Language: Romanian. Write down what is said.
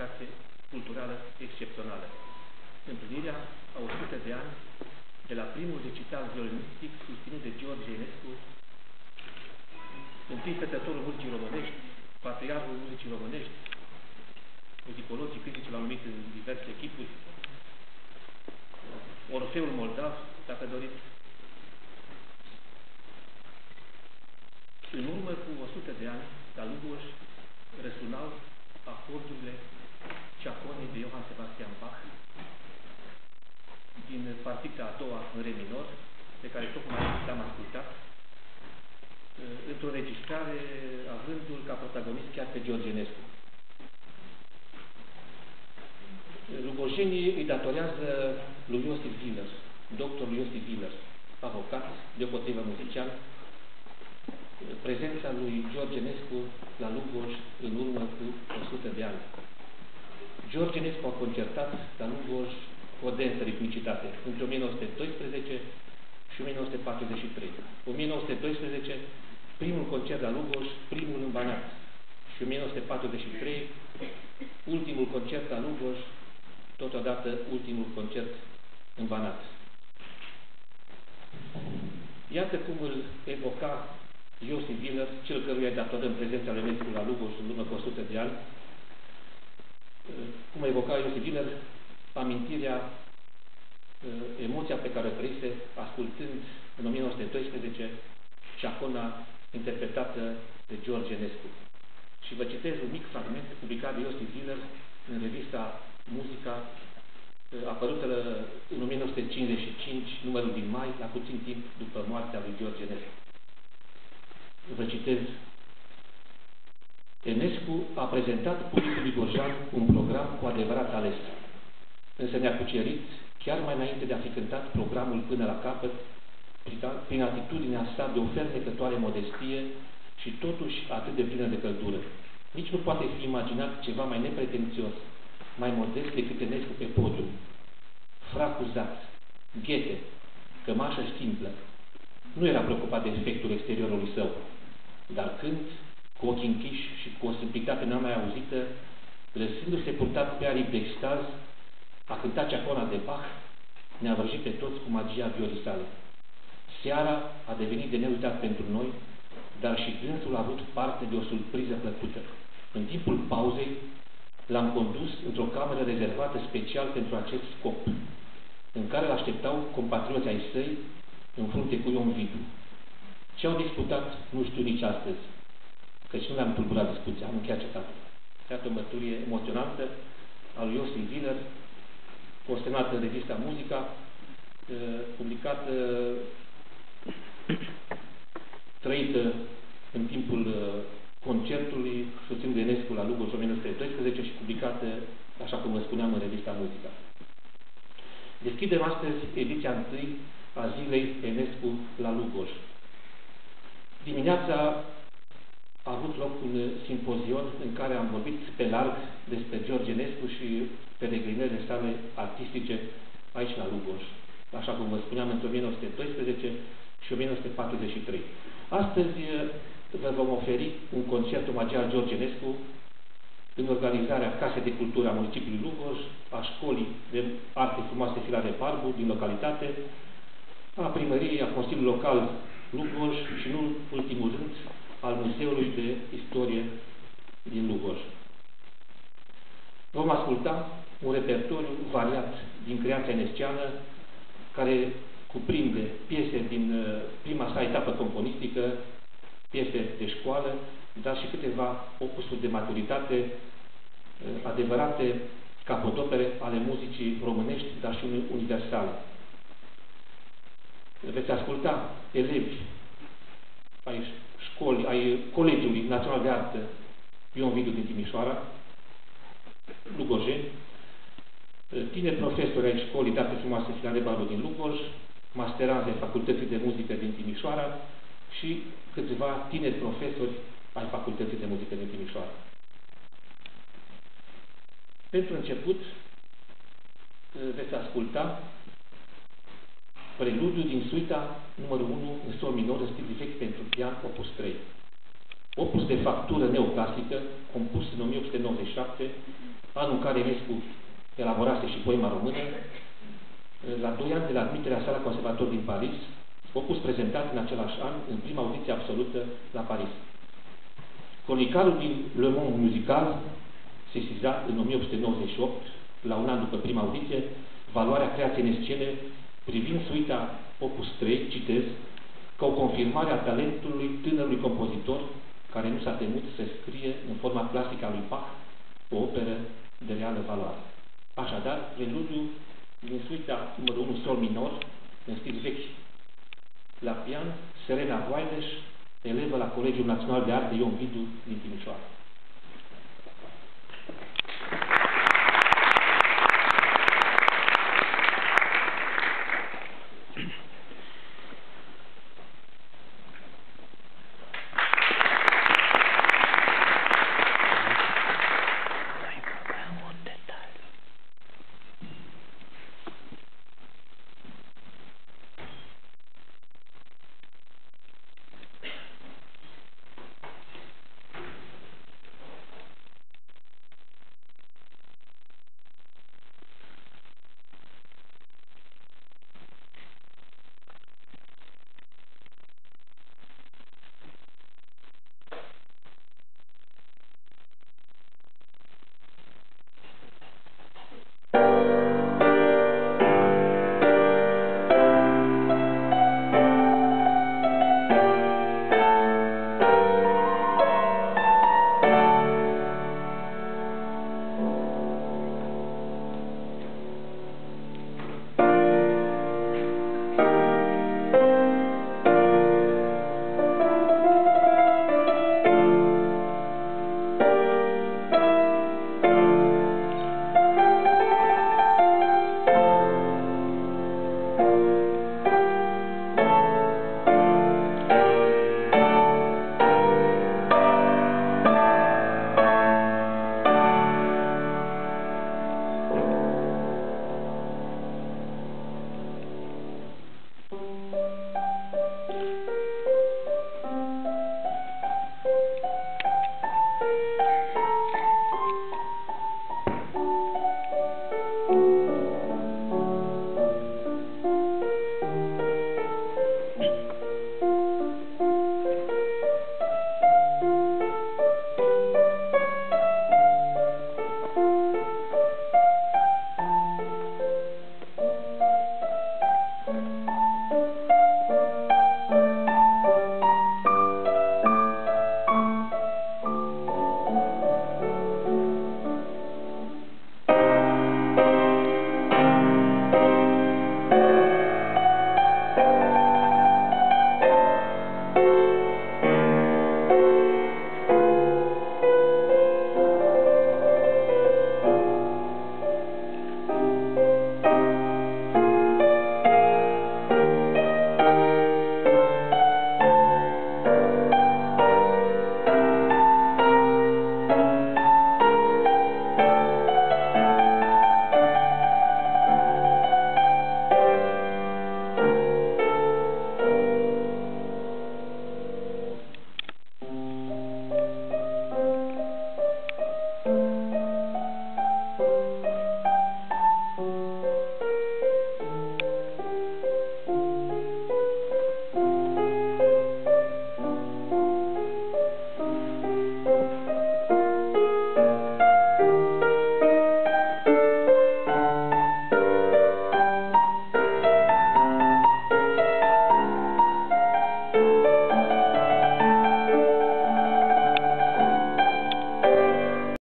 manifestație culturală excepțională. Împlinirea a 100 de ani de la primul recital violinistic susținut de George Enescu, întâi fătătorul muzicii românești, patriarhul muzicii românești, muzicologii critici l-au numit în diverse echipuri, Orfeul Moldav, dacă doriți. În urmă cu 100 de ani, la Lugoș răsunau acordurile Ciaconii de Johann Sebastian Bach din partita a doua în re minor, pe care tocmai l-am ascultat, eh, într-o registrare avându-l ca protagonist chiar pe George Georgenescu. Eh, Rugojinii îi datorează lui Iosif Wiener, doctorul Iosif Wiener, avocat, deopotrivă muzician, eh, prezența lui George Georgenescu la Lugoj în urmă cu 100 de ani. George Enescu a concertat, dar nu Gorj, cu o densă ritmicitate, între 1912 și 1943. 1912, primul concert la Lugoj, primul în Banat. Și 1943, ultimul concert la Lugoj, totodată ultimul concert în Banat. Iată cum îl evoca Iosif Wiener, cel căruia datorăm prezența lui Enescu la Lugoj în urmă cu 100 de ani, cum evoca Iosif Giller, amintirea, uh, emoția pe care o trăise ascultând în 1912 Ceacona interpretată de George Enescu. Și vă citez un mic fragment publicat de Iosif Giller în revista Muzica, uh, apărută în 1955, numărul din mai, la puțin timp după moartea lui George Enescu. Vă citez Enescu a prezentat publicului Gorjan un program cu adevărat ales, însă ne-a cucerit, chiar mai înainte de a fi cântat programul până la capăt, prin atitudinea sa de o fermecătoare modestie și totuși atât de plină de căldură. Nici nu poate fi imaginat ceva mai nepretențios, mai modest decât Enescu pe podium. Fracuzat, ghete, cămașă simplă. Nu era preocupat de efectul exteriorului său, dar când cu ochii închiși și cu o simplitate n-am mai auzită, lăsându-se purtat pe aripi de extaz, a cântat ceacona de Bach, ne-a vrăjit pe toți cu magia viorii sale. Seara a devenit de neuitat pentru noi, dar și dânsul a avut parte de o surpriză plăcută. În timpul pauzei, l-am condus într-o cameră rezervată special pentru acest scop, în care îl așteptau compatrioții ai săi, în frunte cu un Vidu. Ce au discutat, nu știu nici astăzi, căci nu mi-am tulburat discuția, am încheiat citatul. Iată o mărturie emoționantă al lui Iosif Wiener, consemnată în revista Muzica, publicată, trăită în timpul concertului susținut de Enescu la Lugos 1912 și publicată, așa cum vă spuneam, în revista Muzica. Deschidem astăzi ediția 1 a zilei Enescu la Lugoj. Dimineața a avut loc un eh, simpozion în care am vorbit pe larg despre George Enescu și peregrinările sale artistice aici la Lugoj, așa cum vă spuneam, între 1912 și 1943. Astăzi eh, vă vom oferi un concert omagial George Enescu în organizarea Casei de Cultură a municipiului Lugoj, a Școlii de Arte Frumoase Filare Barbu din localitate, a Primăriei, a Consiliului Local Lugoj și, nu în ultimul rând, al Muzeului de Istorie din Lugoj. Vom asculta un repertoriu variat din creația nesceană, care cuprinde piese din uh, prima sa etapă componistică, piese de școală, dar și câteva opusuri de maturitate, uh, adevărate capodopere ale muzicii românești, dar și universale. Veți asculta elevi aici școli, ai Colegiului Național de Artă Ion Vidu din Timișoara, Lugojeni, tineri profesori ai școlii Date Frumoase Filare Baru din Lugoj, masteranze Facultății de Muzică din Timișoara și câțiva tineri profesori ai Facultății de Muzică din Timișoara. Pentru început, veți asculta preludiu din suita numărul 1 în sol minor în stil vechi pentru pian opus 3. Opus de factură neoclasică, compus în 1897, anul în care Emescu elaborase și poema română, la doi ani de la admiterea sa la conservator din Paris, opus prezentat în același an în prima audiție absolută la Paris. Cronicarul din Le Monde Musical, sesizat în 1898, la un an după prima audiție, valoarea creației în scene privind suita Opus 3, citez, ca o confirmare a talentului tânărului compozitor care nu s-a temut să scrie în forma clasică a lui Bach o operă de reală valoare. Așadar, preludiu din suita numărul 1 sol minor, în stil vechi, la pian, Serena Voideș, elevă la Colegiul Național de Arte Ion Vidu din Timișoara.